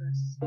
interests.